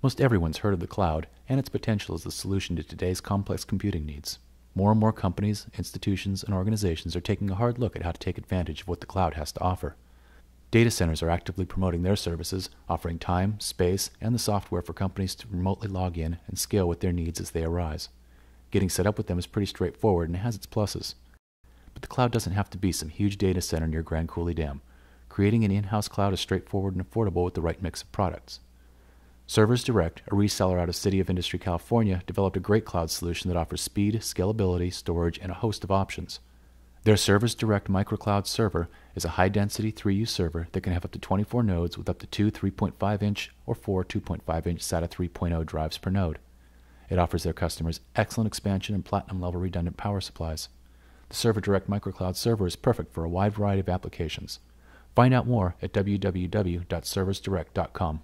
Most everyone's heard of the cloud and its potential as the solution to today's complex computing needs. More and more companies, institutions, and organizations are taking a hard look at how to take advantage of what the cloud has to offer. Data centers are actively promoting their services, offering time, space, and the software for companies to remotely log in and scale with their needs as they arise. Getting set up with them is pretty straightforward and has its pluses. But the cloud doesn't have to be some huge data center near Grand Coulee Dam. Creating an in house cloud is straightforward and affordable with the right mix of products. Servers Direct, a reseller out of City of Industry, California, developed a great cloud solution that offers speed, scalability, storage, and a host of options. Their Servers Direct microcloud server is a high density 3U server that can have up to 24 nodes with up to two 3.5 inch or four 2.5 inch SATA 3.0 drives per node. It offers their customers excellent expansion and platinum level redundant power supplies. The Server Direct microcloud server is perfect for a wide variety of applications. Find out more at www.serversdirect.com.